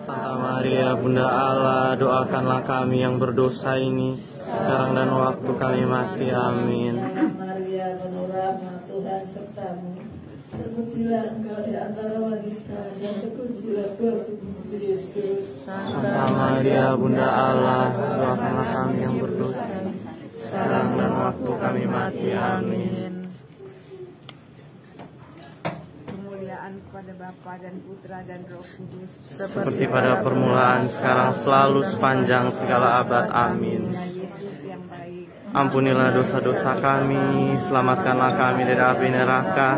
Santa Maria, Bunda Allah, doakanlah kami yang berdosa ini, sekarang dan waktu kami mati. Amin. Maria penuh Tuhan sertamu. Terpujilah engkau di antara wanita dan terpujilah buah tubuhmu Yesus. Santa Maria, Bunda Allah, doakanlah kami yang berdosa, sekarang dan waktu kami mati. Amin. Kepada Bapa dan Putra dan Roh Kudus. Seperti pada permulaan, sekarang selalu sepanjang segala abad. Amin. Ampunilah dosa-dosa kami, selamatkanlah kami dari api neraka,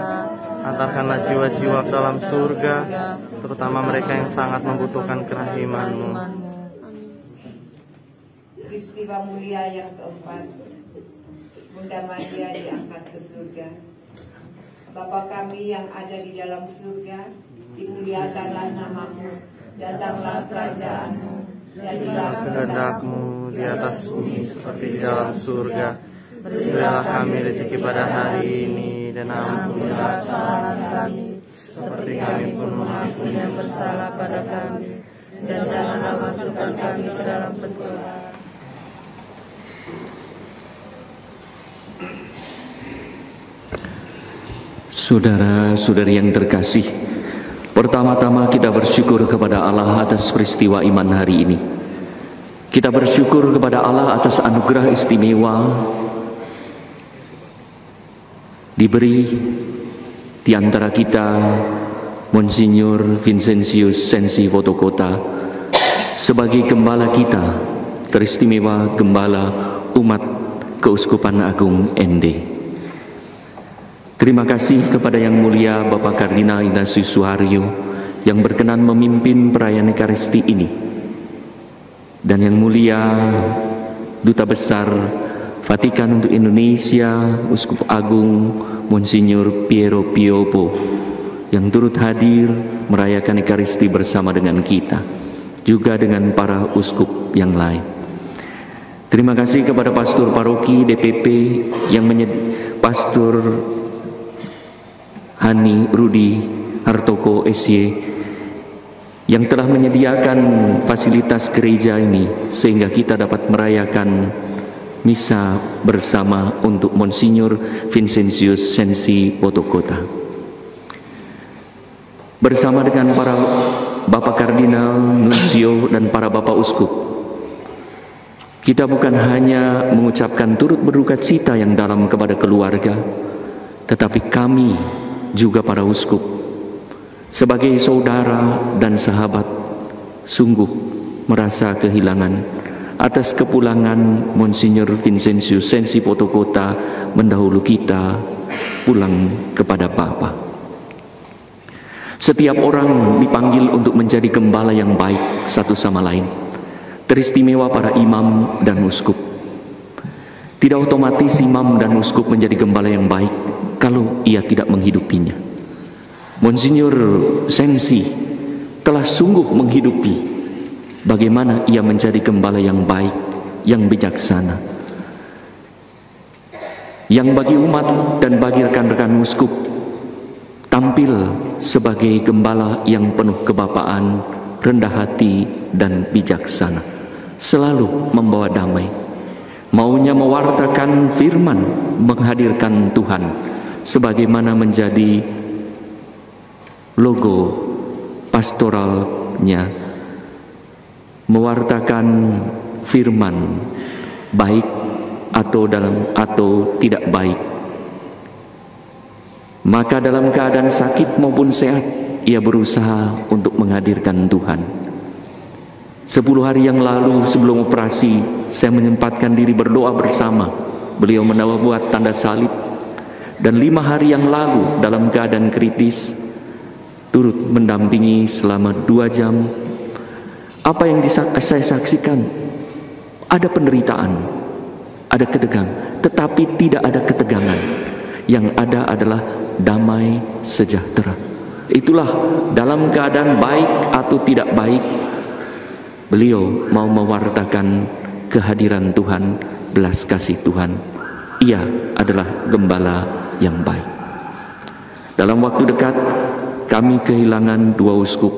antarkanlah jiwa-jiwa ke dalam surga, terutama mereka yang sangat membutuhkan kerahimanmu. Peristiwa mulia yang keempat. Bunda Maria diangkat ke surga. Bapa kami yang ada di dalam surga, dimuliakanlah namamu, datanglah kerajaanmu, jadilah Kehendakmu di atas bumi seperti di dalam surga. Berilah kami rezeki pada hari ini dan ampunilah kesalahan kami, seperti kami pun mengampuni yang bersalah pada kami. Dan janganlah masukkan kami ke dalam pencobaan. Saudara-saudari yang terkasih, pertama-tama kita bersyukur kepada Allah atas peristiwa iman hari ini. Kita bersyukur kepada Allah atas anugerah istimewa diberi di antara kita Monsignor Vincentius Sensi Fotokota sebagai gembala kita, teristimewa gembala umat Keuskupan Agung ND. Terima kasih kepada Yang Mulia Bapak Kardinal Ignatius Suharyo yang berkenan memimpin perayaan Ekaristi ini. Dan Yang Mulia Duta Besar Vatikan untuk Indonesia, Uskup Agung Monsignor Piero Piopo yang turut hadir merayakan Ekaristi bersama dengan kita, juga dengan para uskup yang lain. Terima kasih kepada Pastor Paroki DPP yang Pastor Hani Rudi Hartoko SY yang telah menyediakan fasilitas gereja ini sehingga kita dapat merayakan misa bersama untuk Monsignor Vincentius Sensi Potokota. Bersama dengan para Bapak Kardinal, Nuncio, dan para Bapak Uskup, kita bukan hanya mengucapkan turut berduka cita yang dalam kepada keluarga, tetapi kami juga para uskup sebagai saudara dan sahabat sungguh merasa kehilangan atas kepulangan Monsignor Vincentius Sensi Potokota mendahulu kita pulang kepada Bapa. Setiap orang dipanggil untuk menjadi gembala yang baik satu sama lain. Teristimewa para imam dan uskup. Tidak otomatis imam dan uskup menjadi gembala yang baik ia tidak menghidupinya. Monsignor Sensi telah sungguh menghidupi bagaimana ia menjadi gembala yang baik, yang bijaksana. Yang bagi umat dan bagi rekan-rekan uskup tampil sebagai gembala yang penuh kebapaan, rendah hati dan bijaksana. Selalu membawa damai. Maunya mewartakan firman, menghadirkan Tuhan sebagaimana menjadi logo pastoralnya mewartakan firman baik atau dalam atau tidak baik. Maka dalam keadaan sakit maupun sehat ia berusaha untuk menghadirkan Tuhan. Sepuluh hari yang lalu sebelum operasi saya menyempatkan diri berdoa bersama. Beliau mendawa buat tanda salib dan lima hari yang lalu dalam keadaan kritis turut mendampingi selama dua jam apa yang saya saksikan ada penderitaan ada ketegang tetapi tidak ada ketegangan. Yang ada adalah damai sejahtera. Itulah dalam keadaan baik atau tidak baik beliau mau mewartakan kehadiran Tuhan belas kasih Tuhan. Ia adalah gembala yang baik dalam waktu dekat kami kehilangan dua uskup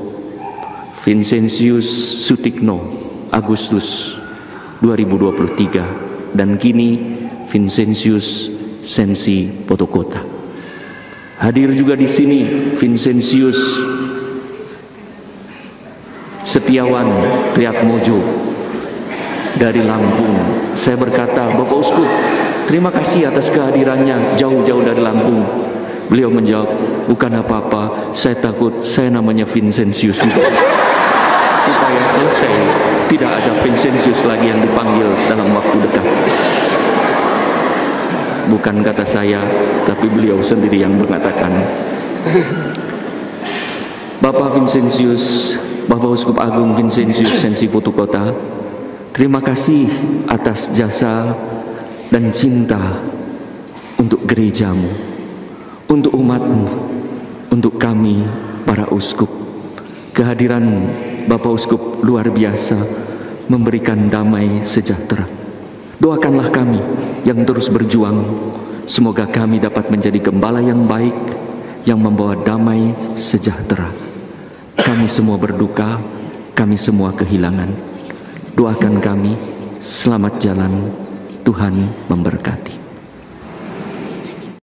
Vincentius Sutikno Agustus 2023 dan kini Vincentius Sensi Potokota. Hadir juga di sini Vincentius Setiawan Triatmojo dari Lampung. Saya berkata, Bapak Uskup, terima kasih atas kehadirannya jauh-jauh dari Lampung. Beliau menjawab, bukan apa-apa, saya takut saya namanya Vincentius Supaya selesai, tidak ada Vincentius lagi yang dipanggil dalam waktu dekat. Bukan kata saya, tapi beliau sendiri yang mengatakan. Bapak Vincentius, Bapak Uskup Agung Vincentius Sensi Putu Kota, terima kasih atas jasa dan cinta untuk gerejamu, untuk umatmu, untuk kami para uskup. Kehadiran Bapak Uskup luar biasa memberikan damai sejahtera. Doakanlah kami yang terus berjuang. Semoga kami dapat menjadi gembala yang baik yang membawa damai sejahtera. Kami semua berduka, kami semua kehilangan. Doakan kami, selamat jalan, Tuhan memberkati.